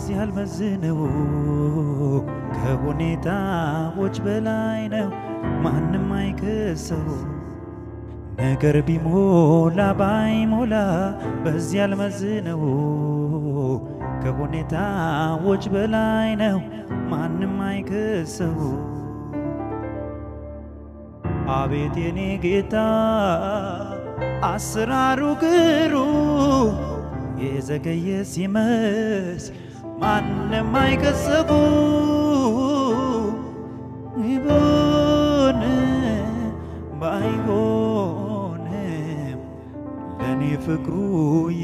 በዚህ አልመዝነው። ከሁኔታዎች በላይ ነው ማንም አይከሰው። ነገር ቢሞላ ባይሞላ በዚህ አልመዝነው። ከሁኔታዎች በላይ ነው ማንም አይከሰው። አቤት የኔ ጌታ አሰራሩ ግሩም የዘገየ ሲመስ ማንም አይከሰቡ ይቦን ባይሆንም ለእኔ ፍቅሩ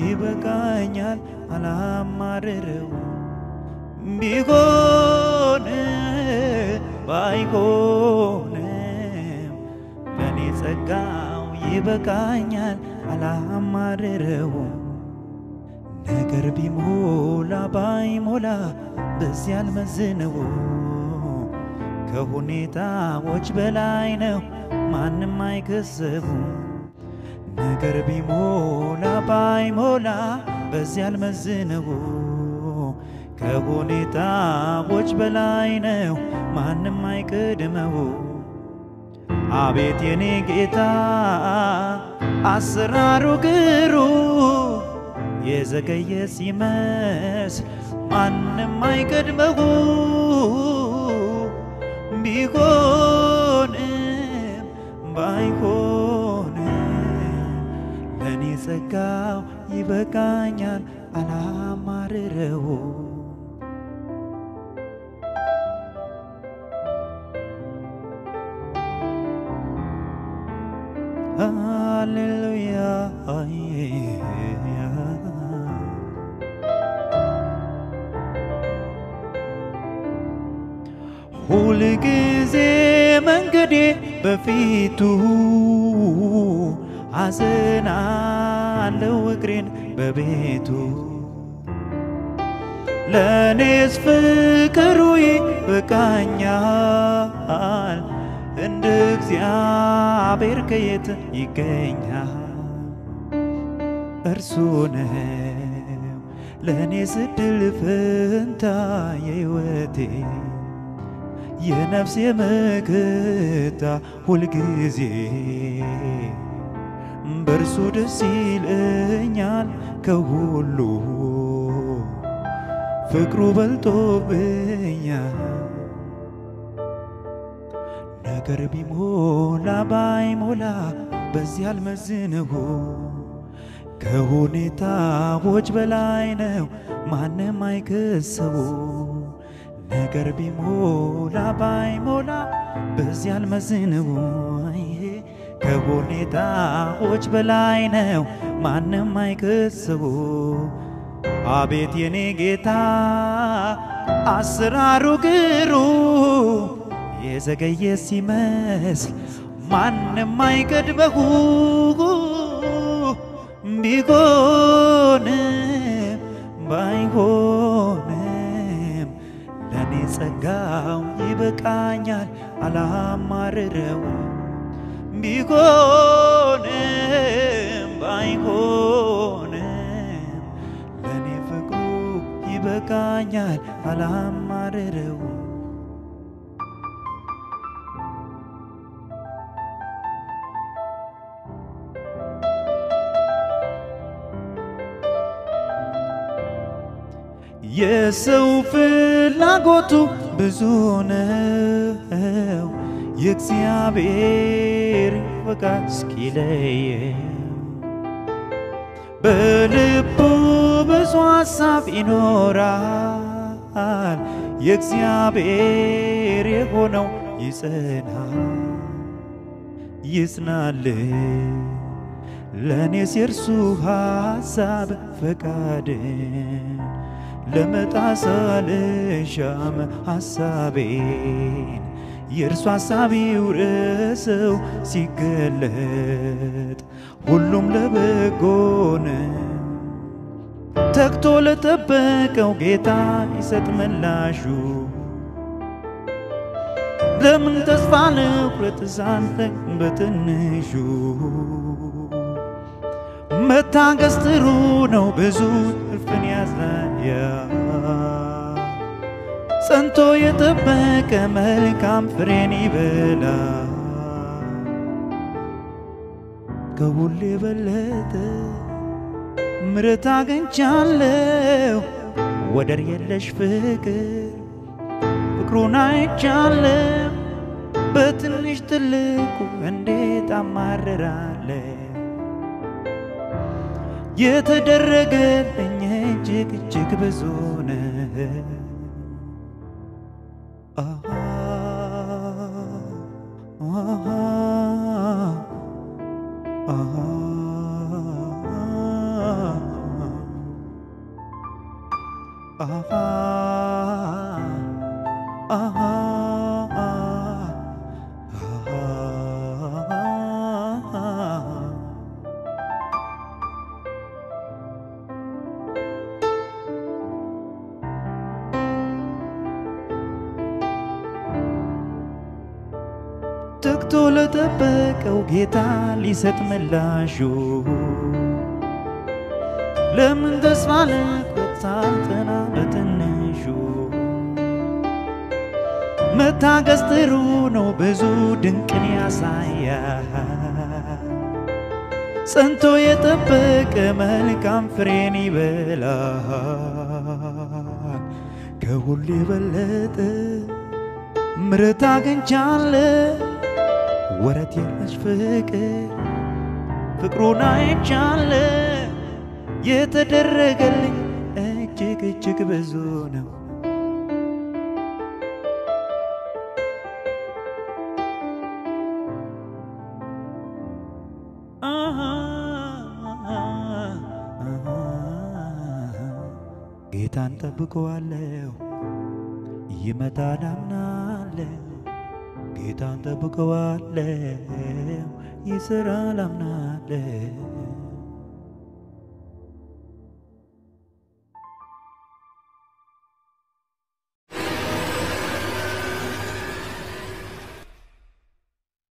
ይበቃኛል አላማርረው ቢሆን ባይሆንም ለእኔ ጸጋው ይበቃኛል አላማርረውም ነገር ቢሞላ ባይሞላ በዚያ አልመዝነው ከሁኔታዎች በላይ ነው ማንም አይከሰቡ ነገር ቢሞላ ባይሞላ በዚያ አልመዝነው ከሁኔታዎች በላይ ነው ማንም አይቀድመው አቤት የኔ ጌታ አሰራሩ ግሩም የዘገየ ሲመስል ማንም አይቀድመው ቢሆንም ባይሆንም ለእኔ ጸጋው ይበቃኛል። አላማርረው ሁል ጊዜ መንገዴ በፊቱ አዘናለው እግሬን በቤቱ። ለእኔስ ፍቅሩ ይበቃኛል እንደ እግዚአብሔር ከየት ይገኛል? እርሱ ነው ለእኔ ስድል ፍንታ የሕይወቴ የነፍሴ መከታ ሁልጊዜ በእርሱ ደስ ይለኛል ከሁሉ። ፍቅሩ በልጦብኛል ነገር ቢሞላ ባይሞላ በዚህ አልመዝንሁ ከሁኔታዎች በላይ ነው ማንም አይከሰው ነገር ቢሞላ ባይሞላ በዚህ አልመዝንሁ ከሁኔታዎች በላይ ነው ማንም አይከሰው አቤት የኔ ጌታ አሰራሩ ግሩም የዘገየ ሲመስል ማንም አይቀድመሁ ቢሆንም ጸጋው ይበቃኛል አላማርረው ቢሆንም ባይሆንም ለእኔ ፍቅሩ ይበቃኛል አላማርረው የሰው ፍላጎቱ ብዙ ነው፣ የእግዚአብሔር ፈቃድ እስኪለየው በልቡ ብዙ ሐሳብ ይኖራል፣ የእግዚአብሔር የሆነው ይጸናል ይጽናል። ለእኔስ የእርሱ ሐሳብ ፈቃድን ለመጣስ አልሻም ሐሳቤን የእርሱ ሐሳብ ይውረሰው ሲገለጥ ሁሉም ለበጎ ነው። ተግቶ ለጠበቀው ጌታ ይሰጥ ምላሹ። ለምን ተስፋ ልቁረጥ ሳንተን በትንሹ መታገስ ጥሩ ነው ብዙ መስፍን ያሳያ ጸንቶ የጠበቀ መልካም ፍሬን ይበላ ከሁሉ የበለጠ ምሕረት አግኝቻለሁ። ወደር የለሽ ፍቅር ፍቅሩን አይቻለሁ። በትንሽ ትልቁ እንዴት አማርራለ የተደረገልኝ እጅግ እጅግ ብዙ ነው። አሃ ተግቶ ለጠበቀው ጌታ ሊሰጥ ምላሹ ለምን ተስፋ ሳልጠና በትንሹ መታገስ ጥሩ ነው፣ ብዙ ድንቅን ያሳያል። ጸንቶ የጠበቀ መልካም ፍሬን ይበላል። ከሁሉ የበለጠ ምሕረት አግኝቻለሁ ወረት የለሽ ፍቅር ፍቅሩን አይቻለሁ የተደረገልኝ እጅግ እጅግ ብዙ ነው። ጌታን ጠብቀዋለሁ ይመጣል አምናለሁ። ጌታን ጠብቀዋለሁ ይሰራል አምናለሁ።